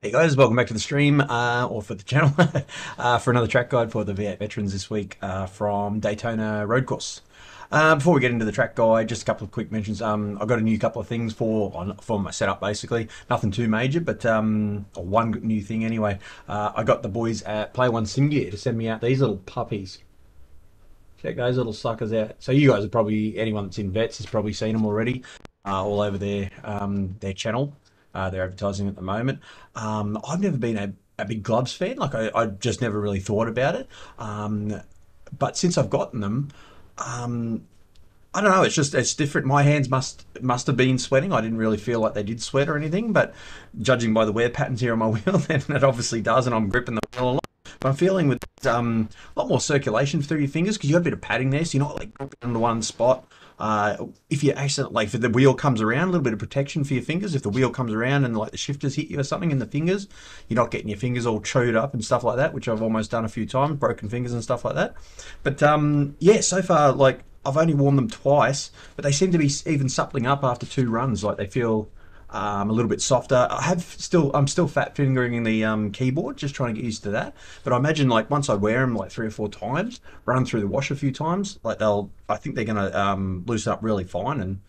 Hey guys, welcome back to the stream, uh, or for the channel, uh, for another track guide for the V8 veterans this week uh, from Daytona Road Course. Uh, before we get into the track guide, just a couple of quick mentions. Um, I've got a new couple of things for on, for my setup, basically. Nothing too major, but um, one new thing anyway. Uh, I got the boys at Play One Sim Gear to send me out these little puppies. Check those little suckers out. So you guys are probably, anyone that's in vets has probably seen them already, uh, all over their, um, their channel. Uh, they're advertising at the moment. Um, I've never been a, a big gloves fan. Like I, I just never really thought about it. Um, but since I've gotten them, um, I don't know. It's just it's different. My hands must must have been sweating. I didn't really feel like they did sweat or anything. But judging by the wear patterns here on my wheel, then it obviously does, and I'm gripping the wheel a lot. But I'm feeling with um, a lot more circulation through your fingers because you got a bit of padding there, so you're not like gripping into one spot. Uh, if you accident like if the wheel comes around, a little bit of protection for your fingers. If the wheel comes around and like the shifters hit you or something in the fingers, you're not getting your fingers all chewed up and stuff like that, which I've almost done a few times, broken fingers and stuff like that. But um, yeah, so far like I've only worn them twice, but they seem to be even suppling up after two runs. Like they feel um, a little bit softer. I have still, I'm still fat fingering the um, keyboard, just trying to get used to that. But I imagine like once I wear them like three or four times, run through the wash a few times, like they'll, I think they're going to um, loosen up really fine and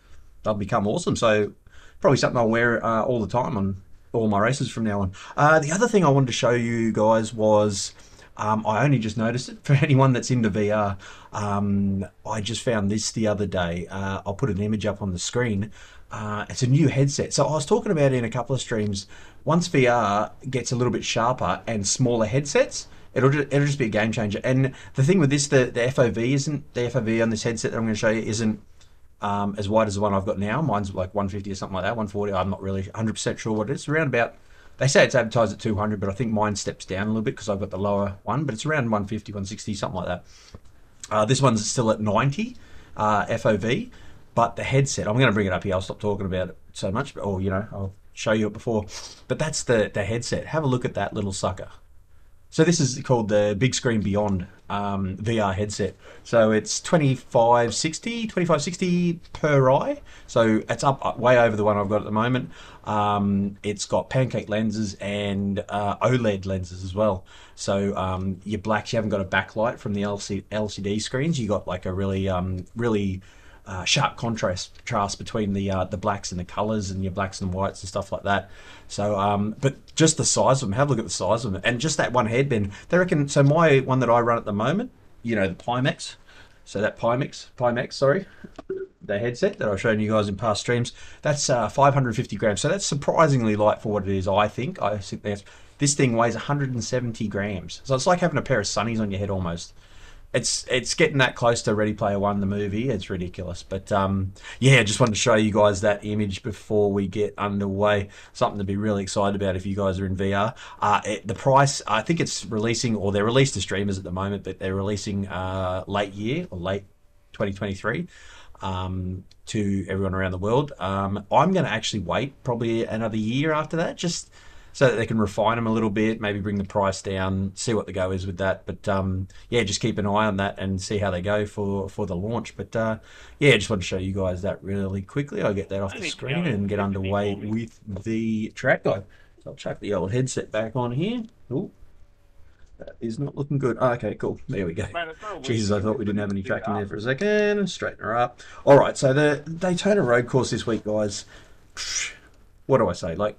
they'll become awesome. So probably something I'll wear uh, all the time on all my races from now on. Uh, the other thing I wanted to show you guys was. Um, I only just noticed it for anyone that's into VR. Um, I just found this the other day. Uh, I'll put an image up on the screen. Uh, it's a new headset. So I was talking about it in a couple of streams. Once VR gets a little bit sharper and smaller headsets, it'll just, it'll just be a game changer. And the thing with this, the, the FOV isn't the FOV on this headset that I'm going to show you isn't um, as wide as the one I've got now. Mine's like 150 or something like that, 140. I'm not really 100% sure what it is. Around about they say it's advertised at 200, but I think mine steps down a little bit because I've got the lower one, but it's around 150, 160, something like that. Uh, this one's still at 90 uh, FOV, but the headset, I'm going to bring it up here. I'll stop talking about it so much, or, you know, I'll show you it before. But that's the, the headset. Have a look at that little sucker. So this is called the Bigscreen Beyond um, VR headset. So it's 2560, 2560 per eye. So it's up way over the one I've got at the moment. Um, it's got pancake lenses and uh, OLED lenses as well. So um, your blacks, you haven't got a backlight from the LCD screens. You got like a really, um, really uh, sharp contrast contrast between the uh, the blacks and the colors and your blacks and whites and stuff like that. So, um, but just the size of them. Have a look at the size of them, and just that one headband. They reckon. So my one that I run at the moment, you know, the Pimax. So that Pimax, Pimax, sorry, the headset that I've shown you guys in past streams. That's uh, 550 grams. So that's surprisingly light for what it is. I think. I think that's this thing weighs 170 grams. So it's like having a pair of sunnies on your head almost it's it's getting that close to Ready Player One, the movie. It's ridiculous, but um, yeah, I just wanted to show you guys that image before we get underway. Something to be really excited about if you guys are in VR. Uh, it, the price, I think it's releasing, or they're released to streamers at the moment, but they're releasing uh, late year or late 2023 um, to everyone around the world. Um, I'm going to actually wait probably another year after that, just so that they can refine them a little bit, maybe bring the price down, see what the go is with that. But um, yeah, just keep an eye on that and see how they go for for the launch. But uh, yeah, I just want to show you guys that really quickly. I'll get that off the screen and get underway with the track guide. So I'll chuck the old headset back on here. Ooh. That is not looking good. Oh, okay, cool. There we go. Jesus, I thought we didn't have any tracking there for a second. Straighten her up. All right, so the Daytona Road Course this week, guys. What do I say? Like,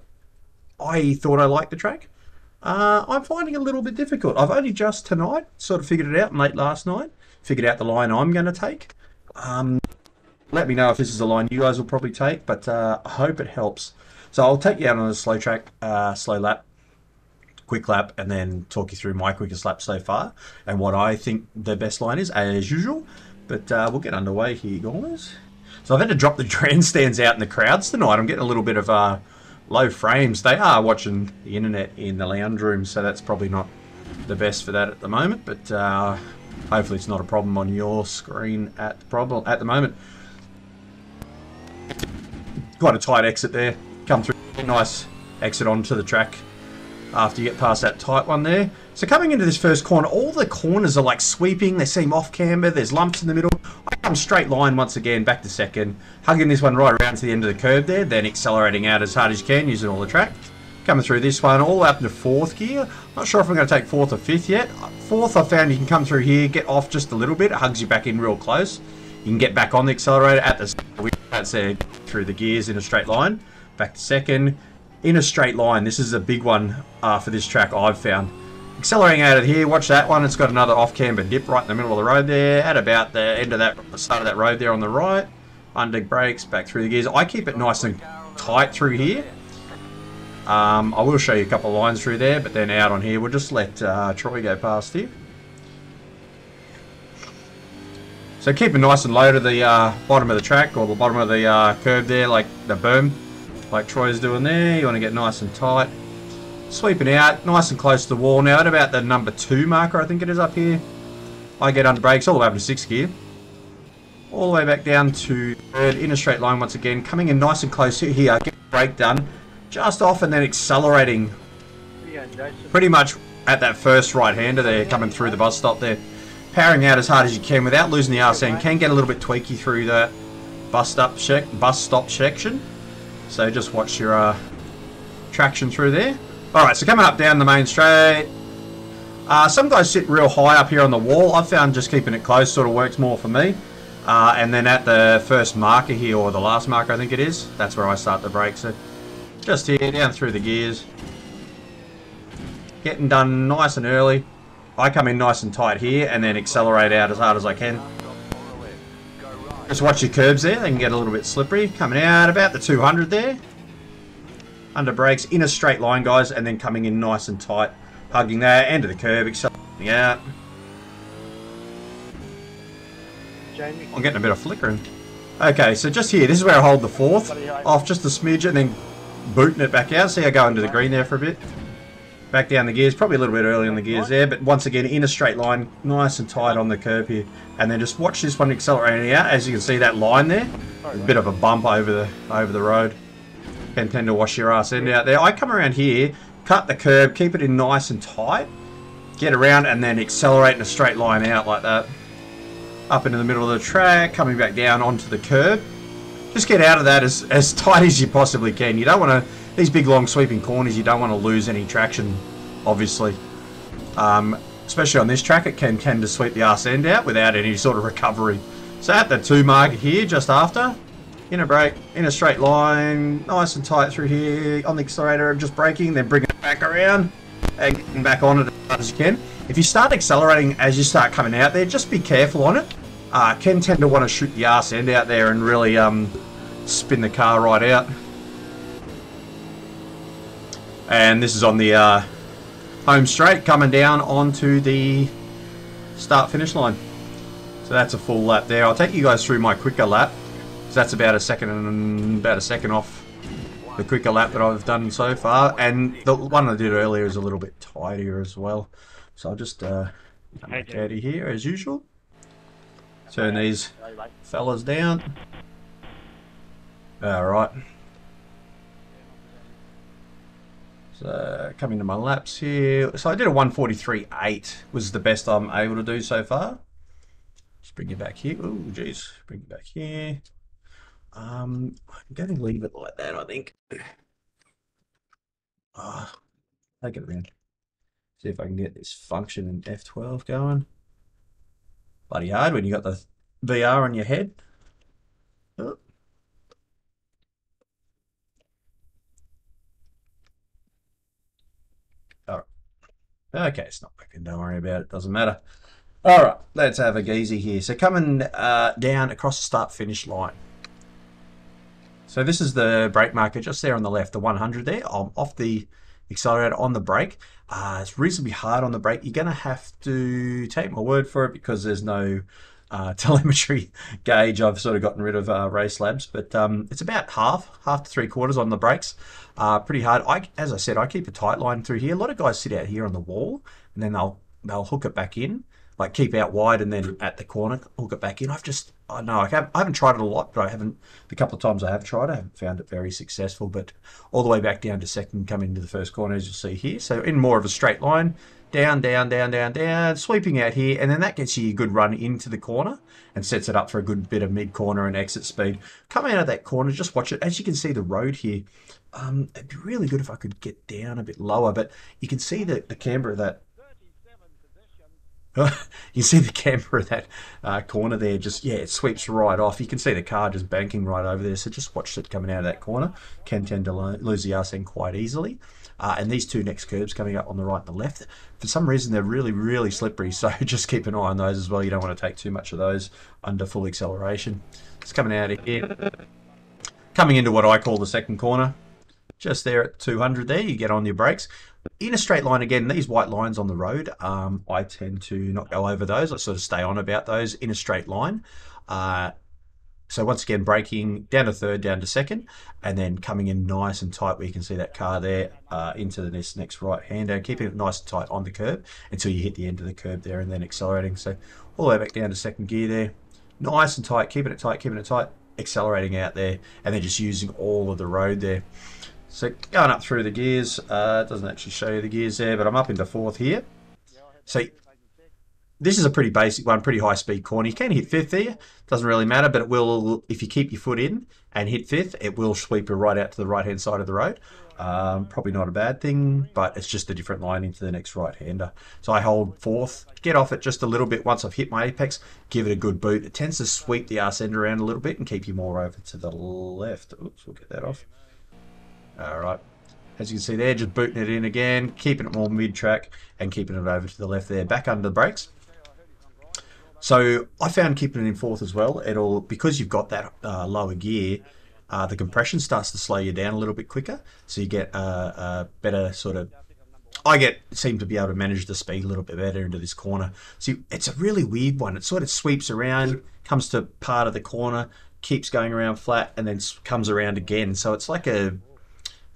I thought I liked the track. Uh, I'm finding it a little bit difficult. I've only just tonight sort of figured it out, late last night, figured out the line I'm going to take. Um, let me know if this is the line you guys will probably take, but uh, I hope it helps. So I'll take you out on a slow track, uh, slow lap, quick lap, and then talk you through my quickest lap so far and what I think the best line is, as usual. But uh, we'll get underway here, guys. So I've had to drop the grandstands out in the crowds tonight. I'm getting a little bit of uh, low frames. They are watching the internet in the lounge room, so that's probably not the best for that at the moment. But uh, hopefully, it's not a problem on your screen at the problem at the moment. Quite a tight exit there. Come through, nice exit onto the track after you get past that tight one there. So coming into this first corner, all the corners are like sweeping. They seem off camber. There's lumps in the middle. I come straight line once again, back to second. Hugging this one right around to the end of the curve there, then accelerating out as hard as you can using all the track. Coming through this one, all up into fourth gear. Not sure if I'm going to take fourth or fifth yet. Fourth, I found you can come through here, get off just a little bit. It hugs you back in real close. You can get back on the accelerator at the that's there through the gears in a straight line. Back to second, in a straight line. This is a big one uh, for this track I've found. Accelerating out of here, watch that one. It's got another off-camber dip right in the middle of the road there. At about the end of that, the start of that road there on the right. Under brakes, back through the gears. I keep it nice and tight through here. Um, I will show you a couple lines through there, but then out on here, we'll just let uh, Troy go past here. So keep it nice and low to the uh, bottom of the track or the bottom of the uh, curb there, like the berm, like Troy's doing there. You want to get nice and tight. Sweeping out, nice and close to the wall. Now at about the number two marker, I think it is up here. I get under brakes all the way up to sixth gear. All the way back down to third, in a straight line once again. Coming in nice and close here, get brake done. Just off and then accelerating pretty much at that first right-hander there, coming through the bus stop there powering out as hard as you can without losing the RC can get a little bit tweaky through the bus stop bus stop section. So just watch your uh, traction through there. Alright, so coming up down the main straight. Uh, some guys sit real high up here on the wall. I've found just keeping it close sort of works more for me. Uh, and then at the first marker here, or the last marker I think it is, that's where I start the brake. So just here, down through the gears. Getting done nice and early. I come in nice and tight here and then accelerate out as hard as I can. Just watch your curbs there, they can get a little bit slippery. Coming out about the 200 there. Under brakes, in a straight line guys, and then coming in nice and tight. Hugging there, end of the curb, accelerating out. Jamie. I'm getting a bit of flickering. Okay, so just here, this is where I hold the fourth off just a smidge and then booting it back out. See I go into the green there for a bit. Back down the gears, probably a little bit early on the gears there, but once again in a straight line, nice and tight on the curb here. And then just watch this one accelerating out. As you can see that line there, a bit of a bump over the over the road. Can tend to wash your ass end out there. I come around here, cut the curb, keep it in nice and tight, get around and then accelerate in a straight line out like that. Up into the middle of the track, coming back down onto the curb. Just get out of that as, as tight as you possibly can. You don't want to these big long sweeping corners, you don't want to lose any traction, obviously. Um, especially on this track, it can tend to sweep the arse end out without any sort of recovery. So at the two mark here, just after, in a brake, in a straight line, nice and tight through here, on the accelerator, just braking, then bringing it back around, and getting back on it as hard as you can. If you start accelerating as you start coming out there, just be careful on it. Uh, can tend to want to shoot the arse end out there and really um, spin the car right out. And this is on the uh, home straight coming down onto the start finish line. So that's a full lap there. I'll take you guys through my quicker lap. So that's about a second and about a second off the quicker lap that I've done so far. And the one I did earlier is a little bit tidier as well. So I'll just uh, come out of here as usual. Turn these fellas down. Alright. So coming to my laps here. So I did a 143.8 was the best I'm able to do so far. Just bring it back here. Oh, geez. Bring it back here. Um, I'm going to leave it like that, I think. Oh, take it around. See if I can get this function in F12 going. Bloody hard when you got the VR on your head. Oh. Okay, it's not working. Don't worry about it. Doesn't matter. All right, let's have a geezy here. So coming uh, down across the start-finish line. So this is the brake marker just there on the left, the 100 there. I'm off the accelerator on the brake. Uh, it's reasonably hard on the brake. You're going to have to take my word for it because there's no uh, telemetry gauge. I've sort of gotten rid of uh, race labs, but um, it's about half, half to three quarters on the brakes. Uh, pretty hard. I, as I said, I keep a tight line through here. A lot of guys sit out here on the wall, and then they'll they'll hook it back in, like keep out wide, and then at the corner hook it back in. I've just I know I haven't, I haven't tried it a lot, but I haven't. The couple of times I have tried, I haven't found it very successful. But all the way back down to second, coming into the first corner, as you'll see here. So in more of a straight line, down, down, down, down, down, sweeping out here, and then that gets you a good run into the corner and sets it up for a good bit of mid corner and exit speed. Coming out of that corner, just watch it. As you can see, the road here Um, it'd be really good if I could get down a bit lower, but you can see the, the camber that. you see the camber of that uh, corner there, just, yeah, it sweeps right off. You can see the car just banking right over there, so just watch it coming out of that corner. Can tend to lo- lose the end quite easily. Uh, and these two next curbs coming up on the right and the left, for some reason they're really, really slippery. So just keep an eye on those as well. You don't want to take too much of those under full acceleration. It's coming out of here. Coming into what I call the second corner. Just there at 200 there, you get on your brakes. In a straight line again, these white lines on the road, um, I tend to not go over those. I sort of stay on about those in a straight line. Uh, so once again, braking down to third, down to second, and then coming in nice and tight where you can see that car there uh, into the next, next right hander, keeping it nice and tight on the curb until you hit the end of the curb there and then accelerating. So all the way back down to second gear there. Nice and tight, keeping it tight, keeping it tight, accelerating out there, and then just using all of the road there. So going up through the gears, uh, doesn't actually show you the gears there, but I'm up into fourth here. So this is a pretty basic one, pretty high speed corner. You can hit fifth there, doesn't really matter, but it will, if you keep your foot in and hit fifth, it will sweep you right out to the right hand side of the road. Um, probably not a bad thing, but it's just a different line into the next right hander. So I hold fourth, get off it just a little bit once I've hit my apex, give it a good boot. It tends to sweep the arse end around a little bit and keep you more over to the left. Oops, we'll get that off. All right. As you can see there, just booting it in again, keeping it more mid track and keeping it over to the left there, back under the brakes. So I found keeping it in fourth as well. It'll because you've got that uh, lower gear, uh, the compression starts to slow you down a little bit quicker, so you get a, a better sort of. I get seem to be able to manage the speed a little bit better into this corner. See, it's a really weird one. It sort of sweeps around, comes to part of the corner, keeps going around flat, and then comes around again. So it's like a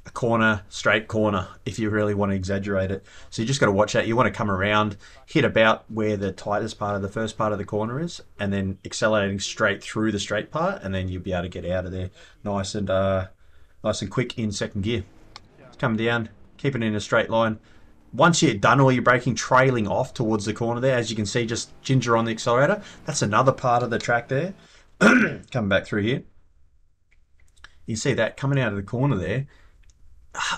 a corner, straight corner, if you really want to exaggerate it. So you just got to watch that. You want to come around, hit about where the tightest part of the first part of the corner is, and then accelerating straight through the straight part, and then you'll be able to get out of there nice and uh, nice and quick in second gear. Come down, keep it in a straight line. Once you're done all your braking, trailing off towards the corner there, as you can see, just ginger on the accelerator. That's another part of the track there. Coming back through here. You see that coming out of the corner there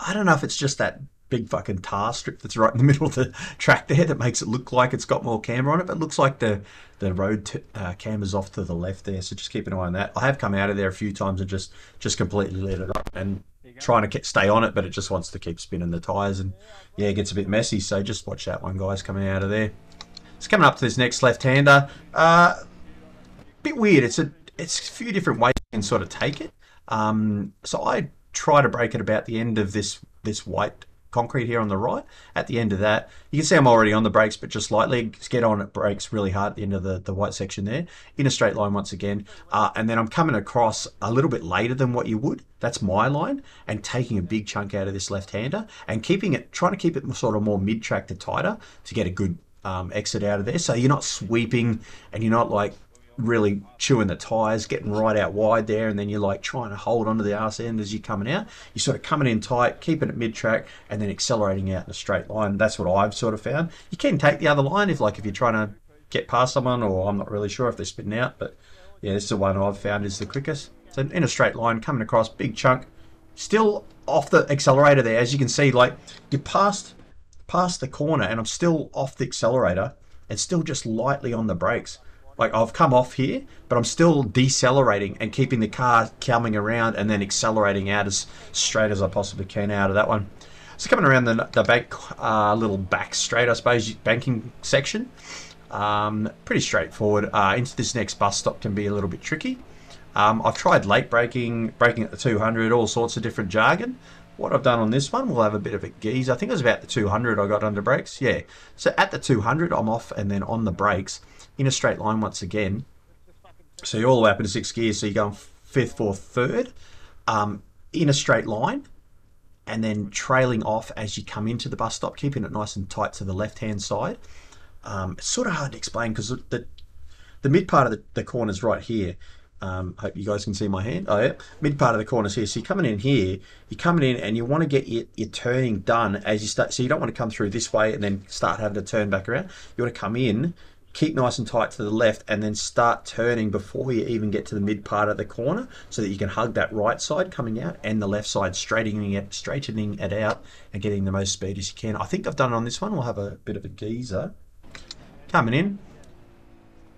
I don't know if it's just that big fucking tar strip that's right in the middle of the track there that makes it look like it's got more camber on it, but it looks like the the road t- uh, camber's off to the left there. So just keep an eye on that. I have come out of there a few times and just just completely let it up and trying to stay on it, but it just wants to keep spinning the tires and yeah, it gets a bit messy. So just watch that one, guys, coming out of there. It's coming up to this next left-hander. Uh, bit weird. It's a it's a few different ways you can sort of take it. Um, so I try to break it about the end of this this white concrete here on the right. At the end of that, you can see I'm already on the brakes, but just lightly get on it brakes really hard at the end of the, the white section there, in a straight line once again. Uh, and then I'm coming across a little bit later than what you would. That's my line, and taking a big chunk out of this left-hander and keeping it, trying to keep it sort of more mid-track to tighter to get a good um, exit out of there. So you're not sweeping and you're not like really chewing the tyres, getting right out wide there, and then you're like trying to hold onto the arse end as you're coming out. You're sort of coming in tight, keeping it mid track, and then accelerating out in a straight line. That's what I've sort of found. You can take the other line if like if you're trying to get past someone, or I'm not really sure if they're spinning out, but yeah, this is the one I've found is the quickest. So in a straight line, coming across, big chunk, still off the accelerator there, as you can see, like you're past past the corner, and I'm still off the accelerator, and still just lightly on the brakes. Like I've come off here, but I'm still decelerating and keeping the car coming around and then accelerating out as straight as I possibly can out of that one. So coming around the, the bank, uh, little back straight, I suppose, banking section. Um, pretty straightforward. Uh, into this next bus stop can be a little bit tricky. Um, I've tried late braking, braking at the 200, all sorts of different jargon. What I've done on this one, we'll have a bit of a geese. I think it was about the 200 I got under brakes. Yeah. So at the 200, I'm off and then on the brakes in a straight line once again. So you're all the way up into six gears. So you're going fifth, fourth, third um, in a straight line and then trailing off as you come into the bus stop, keeping it nice and tight to the left hand side. Um, it's sort of hard to explain because the, the mid part of the, the corner's right here. Um, hope you guys can see my hand. Oh yeah, mid part of the corner's here. So you're coming in here, you're coming in and you want to get your, your turning done as you start. So you don't want to come through this way and then start having to turn back around. You want to come in, keep nice and tight to the left, and then start turning before you even get to the mid part of the corner, so that you can hug that right side coming out and the left side, straightening it, straightening it out, and getting the most speed as you can. I think I've done it on this one. We'll have a bit of a geezer coming in.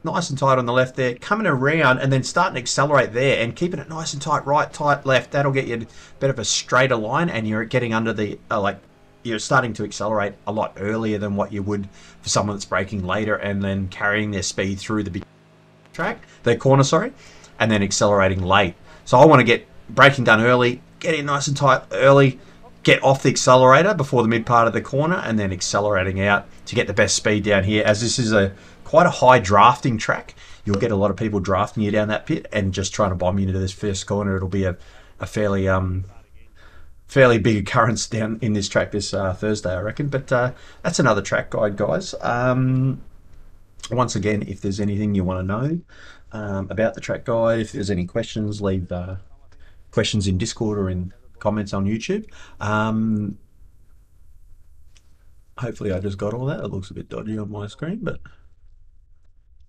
Nice and tight on the left there, coming around and then starting to accelerate there and keeping it nice and tight, right, tight, left. That'll get you a bit of a straighter line and you're getting under the, uh, like, you're starting to accelerate a lot earlier than what you would for someone that's braking later and then carrying their speed through the track, their corner, sorry, and then accelerating late. So I want to get braking done early, get in nice and tight early, get off the accelerator before the mid part of the corner, and then accelerating out to get the best speed down here. As this is a quite a high drafting track, you'll get a lot of people drafting you down that pit and just trying to bomb you into this first corner. It'll be a, a fairly um, fairly big occurrence down in this track this uh, Thursday, I reckon. But uh, that's another track guide, guys. Um, once again, if there's anything you want to know um, about the track guide, if there's any questions, leave questions in Discord or in comments on YouTube. Um, hopefully, I just got all that. It looks a bit dodgy on my screen, but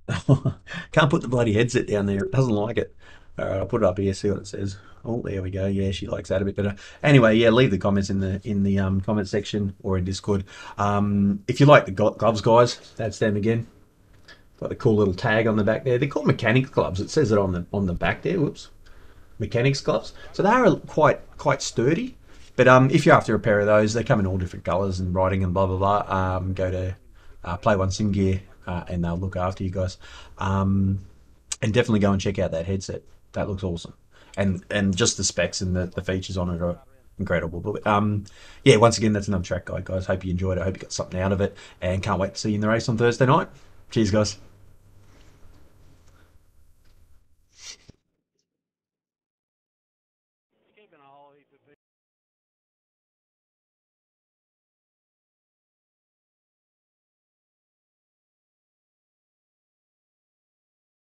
can't put the bloody headset down there. It doesn't like it. All right, I'll put it up here, see what it says. Oh, there we go. Yeah, she likes that a bit better. Anyway, yeah, leave the comments in the in the um, comment section or in Discord. Um, if you like the gloves, guys, that's them again. Got the cool little tag on the back there. They're called mechanics gloves. It says it on the on the back there. Whoops, mechanics gloves. So they are quite quite sturdy. But um, if you're after a pair of those, they come in all different colours and writing and blah blah blah. Um, go to uh, Play One Sim Gear uh, and they'll look after you guys. Um, and definitely go and check out that headset. That looks awesome and and just the specs and the, the features on it are incredible. But um, yeah, once again, that's another track guide, guys. Hope you enjoyed it. Hope you got something out of it, and can't wait to see you in the race on Thursday night. Cheers, guys.